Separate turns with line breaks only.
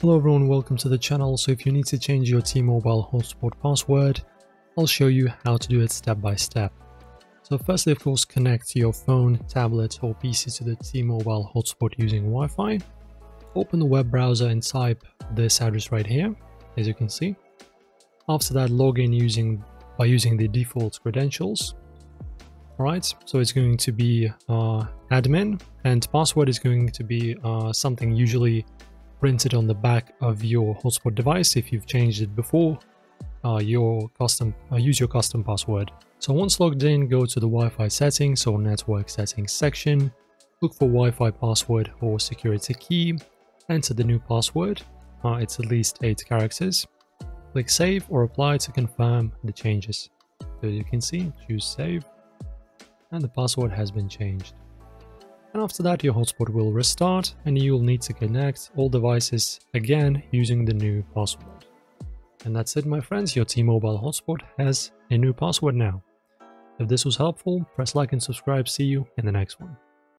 Hello everyone, welcome to the channel. So if you need to change your T-Mobile hotspot password, I'll show you how to do it step by step. So firstly, of course, connect your phone, tablet or PC to the T-Mobile hotspot using Wi-Fi. Open the web browser and type this address right here, as you can see. After that, log in using by using the default credentials. Alright, so it's going to be uh, admin and password is going to be uh, something usually printed on the back of your hotspot device if you've changed it before uh, your custom uh, use your custom password. So once logged in go to the Wi-Fi settings or network settings section look for Wi-Fi password or security key enter the new password uh, it's at least 8 characters click save or apply to confirm the changes. So you can see choose save and the password has been changed and after that your hotspot will restart and you'll need to connect all devices again using the new password. And that's it my friends, your T-Mobile hotspot has a new password now. If this was helpful, press like and subscribe, see you in the next one.